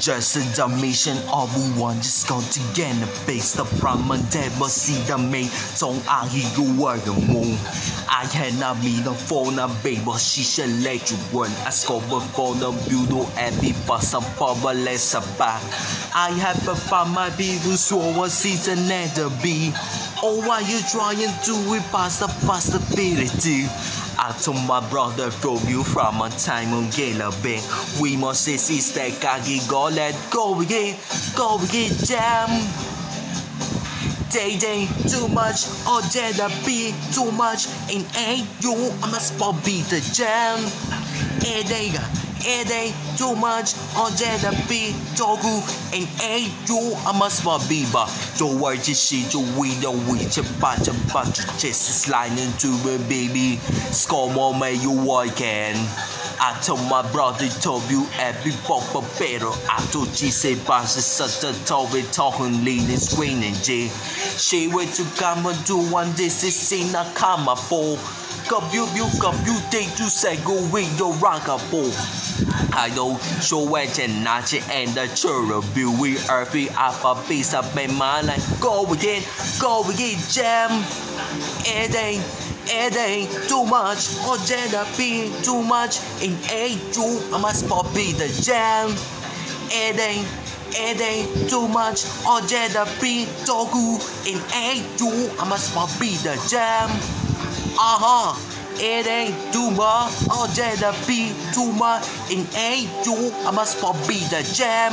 just a mission of one just go to get the base the problem never see the main so I hear you work the moon I cannot be the phone a baby she should let you run I score before the beauty fuss up for less about I have a find my people so and to be Oh why you trying to repass the possibility I told my brother from you from a time on Gala Bay. We must say sister Kagi go let go again, go again jam. Day day too much. Or did I be too much? In a you I must be the jam. A day a day too much. Or did I be togu in a you I must be but don't worry she do we don't we chip bunch of bunch of just slide into a baby. Score more may you work can I told my brother told you every pop pero I told you say boss is such a toy talking leading screening G she went to come and do one this is in a comma for you you cup you take to say go with your rock up oh. I know show wedge and notch and the churro we earthy up a piece of my mind go again go again jam. It ain't it ain't too much. Or be too much. In a two I must be the jam. It ain't it ain't too much. Or be togu in a two I must be the jam. Uh-huh. It ain't too much. Or be too much. In a two I must be the jam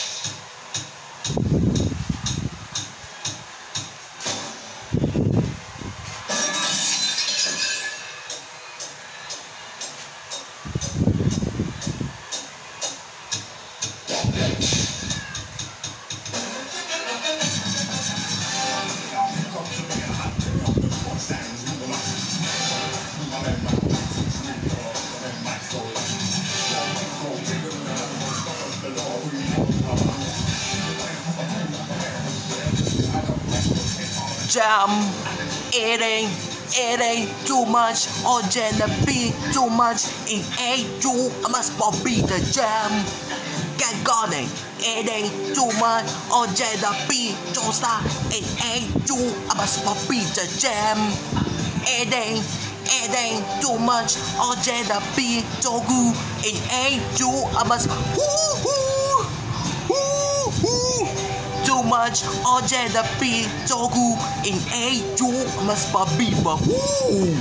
jam. It ain't, it ain't too much or gonna be too much. It ain't you, I must pop be the jam. Get going, eh? it ain't too much or gonna be too star. It ain't you, I must pop be the jam. It ain't. It ain't too much or gonna be too good. It ain't you, I must. Woo, woo, much. Or the be togu in a you must be but woo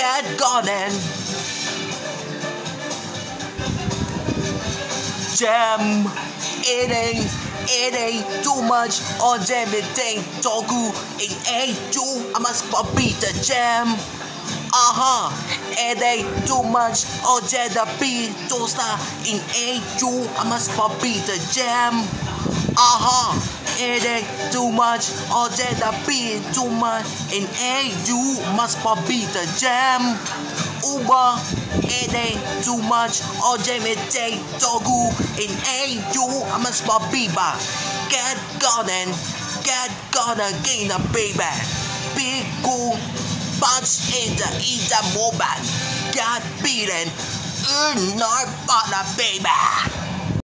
Get going. Jam. It ain't, it ain't too much on jam. It ain't togu. It ain't too. I must be the jam. Uh huh. It ain't too much or the beat to start in a two. I must be the jam. Uh huh. It ain't too much or the beat too much And a you must be the jam. Uber. It ain't too much or jam it ain't togu And a you I must be ba. Get going. Get gonna gain a baby. Be cool punch in the in the mobile. God beaten. Mm, not baby.